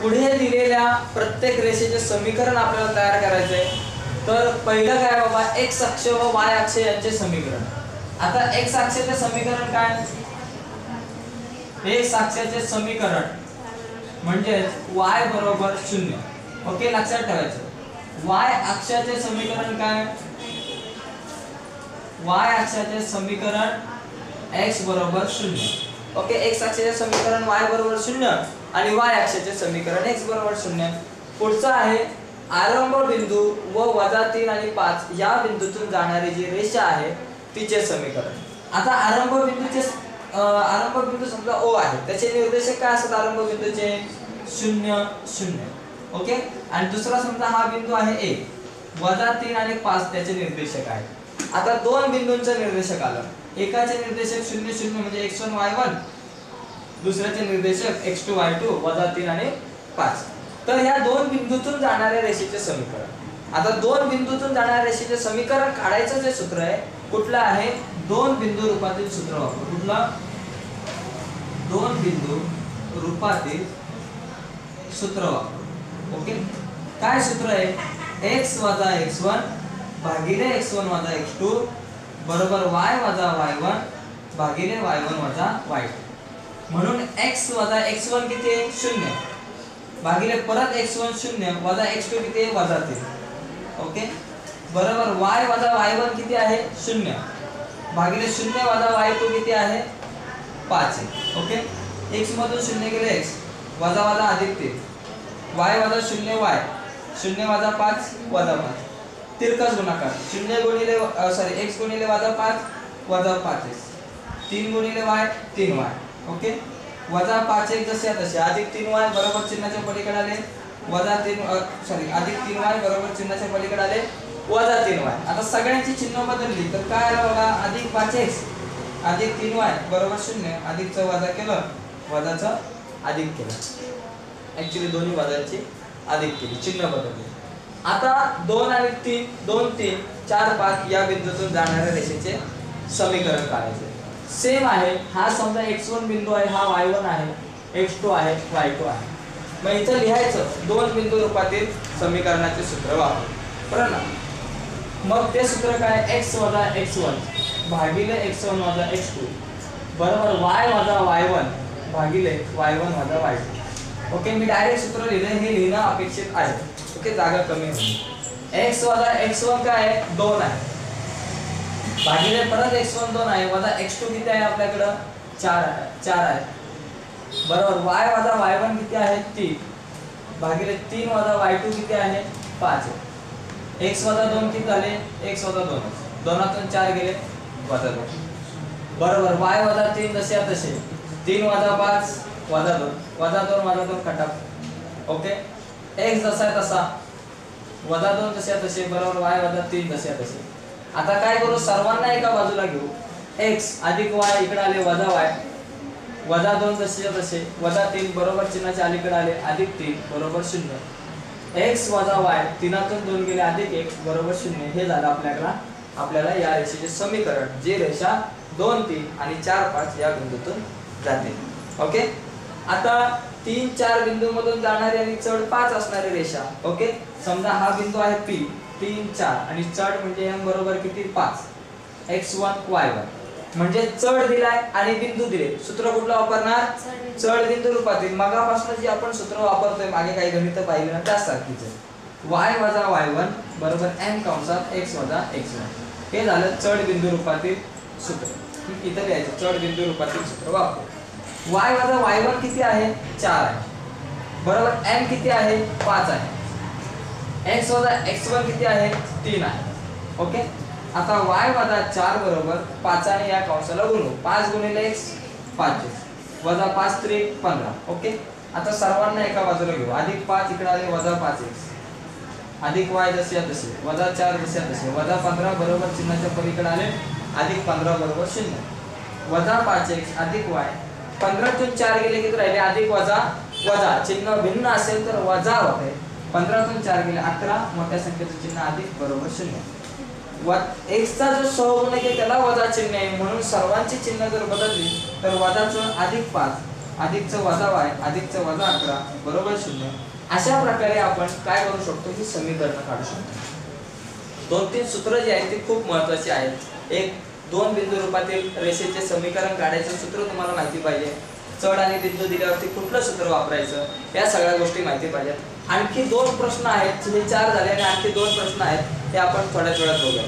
पुढे दिलेल्या प्रत्येक रेषेचे समीकरण आपल्याला तयार करायचंय. तर पहिलं काय बाबा? एक्स अक्ष व वाय अक्ष यांचे समीकरण. आता एक्स अक्षाचे समीकरण काय? एक्स अक्षाचे समीकरण म्हणजे वाय बरोबर शून्य. ओके लक्षात ठेवायचं. वाय अक्षाचे समीकरण काय? वाय अक्षाचे समीकरण एक्स बरोबर शून्य. ओके एक्स अक्षाचे समीकरण वाय बरोबर शून्य. आणि वाय अक्षाचे समीकरण एक्स बरोबर शून्य. पुढचा आहे आरंभ बिंदू व वजा तीन आणि पाच या बिंदूतून जाणारी जी रेषा आहे तिचे समीकरण. आता आरंभ बिंदूचे आरंभ बिंदू समजा ओ आहे. त्याचे निर्देशक काय असतात आरंभ बिंदूचे? शून्य शून्य. ओके? आणि दुसरा समजा हा बिंदू आहे ए वजा तीन आणि पाच त्याचे निर्देशक आहे आता दोन बिंदूंचं निर्देशक आलं. एकाचे निर्देशक शून्य शून्य म्हणजे एक्स वन वाय वन दुसऱ्याचे निर्देशक एक्स टू वाय टू वजा तीन आणि पाच. तर ह्या दोन बिंदूतून जाणाऱ्या रेषेचे समीकरण. आता दोन बिंदूतून जाणाऱ्या रेषेचे समीकरण काढायचं जे सूत्र आहे कुठलं आहे? दोन बिंदू रूपातील सूत्र वापर कुठलं? दोन बिंदू रूपातील सूत्र वापर ओके? काय सूत्र आहे? एक्स वजा एक्स वन भागिले एक्स वन वजा एक्स टू बरोबर वाय वजा वाय वन भागिले वाय वन वजा वाय म्हणून एक्स वजा एक्स वन किती आहे? शून्य. भागिले परत एक्स वन शून्य वजा एक्स टू किती आहे? वजा तीन. ओके? बरोबर वाय वजा वाय वन किती आहे? शून्य. भागिले शून्य वजा वाय टू किती आहे? पाच आहे. ओके? एक्स मधून शून्य गेले एक्स वजा वजा अधिक तीन वाय वजा शून्य वाय शून्य वजा पाच वजा पाच. तिरकस गुणाकार. शून्य गुणिले सॉरी एक्स गुणिले वजा पाच वजा पाच तीन गुणिले वाय तीन वाय ओके? वजा पाच एक जसे तसे. अधिक तीन वाय बरोबर चिन्हाच्या पलीकडे आले. वजा तीन सॉरी अधिक तीन वाय बरोबर चिन्हाच्या पलीकडे आले. वजा तीन वाय. आता सगळ्यांची चिन्ह बदलली. तर काय आलं बघा? अधिक पाच एक्स अधिक तीन वाय बरोबर शून्य. अधिकचं वजा केलं. वजाचं अधिक केलं. ऍक्च्युली दोन्ही वजांची अधिक केली. चिन्ह बदलली. आता दोन आणि तीन दोन तीन चार पाच या बिंदूतून जाणाऱ्या रेषेचे समीकरण काढायचे. सेम आहे. हा समजा एक्स वन बिंदू आहे हा वाय वन आहे एक्स टू आहे वाय टू आहे. मग इथं लिहायचं दोन बिंदू रूपातील समीकरणाचे सूत्र वापर बरं ना? मग ते सूत्र काय? एक्स वजा एक्स वन भागिले एक्स वन वजा एक्स टू बरोबर वाय वजा वाय वन भागिले वाय वन वजा वाय टू ओके मी डायरेक्ट सूत्र लिहिलं हे लिहिणं अपेक्षित आहे. ओके जागा कमी होईल. एक्स वजा एक्स वन काय? आहे दोन आहे. भागिले परत एक्स वन दोन आहे. वजा एक्स टू किती आहे आपल्याकडं? चार आहे. चार आहे. बरोबर. वाय वजा वाय वन किती आहे? तीन. भागिले तीन वजा वाय टू किती आहे? पाच आहे. एक्स वजा दोन किती झाले? एक्स वजा दोन. दोनातून चार गेले. वजा दोन. बरोबर. वाय वजा तीन जसे तसे. तीन वजा पाच वजा दोन. वजा दोन वजा दोन खटाप ओके? एक्स जसा तसा. वजा दोन जसे तसे. बरोबर. वाय वजा तीन जसे तसे. आता काय करू? सर्वांना एका बाजूला घेऊ. एक्स अधिक वाय इकडे आले वजा वाय वजा दोन जसे तसे. वजा तीन बरोबर चिन्हाच्या अलीकडे आले अधिक तीन बरोबर शून्य. एक्स वजा वाय तीनातून दोन गेले अधिक एक बरोबर शून्य. हे झालं आपल्याला आपल्याला या रेषेचे समीकरण. जे रेषा दोन तीन आणि चार पाच या बिंदूतून जाते. ओके आता तीन चार बिंदू मधून जाणारी आणि चढ पाच असणारी रेषा. ओके समजा हा बिंदू आहे पी तीन चार आणि चढ म्हणजे एम बरोबर किती? पाच. एक्स वन वाय वन म्हणजे चढ दिलाय आणि बिंदू दिले. सूत्र कुठलं वापरणार? चढ बिंदू रूपातील. मगापासून जी आपण सूत्र वापरतोय मागे काही गणित पाहिजे ना त्यासारखीच वाय वजा वाय वन बरोबर एम कंसात एक्स वजा एक्स वन हे झालं चढ बिंदू रूपातील सूत्र. इथं लिहायचं चढ बिंदू रूपातील सूत्र वापर. वाय वजा वाय वन किती आहे? चार आहे. बरोबर एम किती आहे? पाच आहे. एक्स वजा एक्स वन किती आहे? तीन आहे. ओके आता वाय वजा चार बरोबर पाचाने या कंसाला गुणू. पाच गुणिले एक्स पाच वजा पाच त्री पंधरा. ओके आता सर्वांना एका बाजूला घेऊ. अधिक पाच इकडे आले वजा पाच एक्स अधिक वाय जसे या तसे. वजा चार जसे आहे तसे. वजा पंधरा बरोबर चिन्हाच्या पलीकडे आले अधिक पंधरा बरोबर शून्य वजा पाच एक्स अधिक वाय पंधरातून चार गेले किती राहिले? अधिक वजा वजा. चिन्ह भिन्न असेल तर वजा होते. पंधरातून चार गेले अकरा मोठ्या संख्येचं चिन्ह अधिक बरोबर शून्य. व- एक्सचा जो सहगुणक आहे त्याला वजा चिन्ह आहे. म्हणून सर्वांची चिन्ह जर बदलली तर वजाचं अधिक पाच अधिकचं वजा वाय अधिकचं वजा अकरा बरोबर शून्य. अशा प्रकारे आपण काय करू शकतो ही समीकरण काढू शकतो. दोन तीन सूत्र जी आहेत ती खूप महत्वाची आहेत. एक दोन बिंदू रूपातील रेषेचे समीकरण काढायचे सूत्र तुम्हाला माहिती पाहिजे. चढ आणि बिंदू दिल्यावरती कुठलं सूत्र वापरायचं? या सगळ्या गोष्टी माहिती पाहिजेत. आणखी दोन प्रश्न आहेत हे चार झाले आणि आणखी दोन प्रश्न आहेत ते आपण थोड्याच वेळात बघूया.